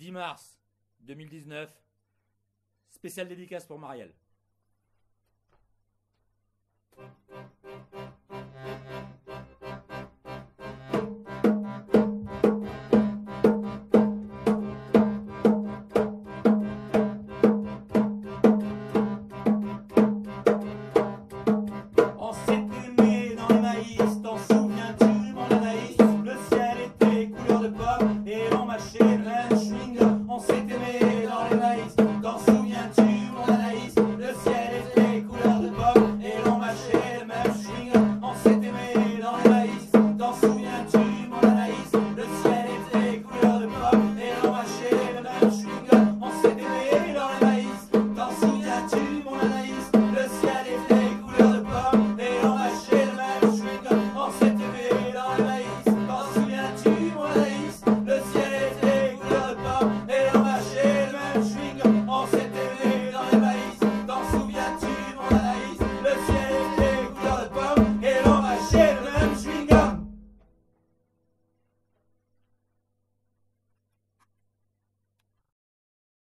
10 mars 2019, spécial dédicace pour Marielle.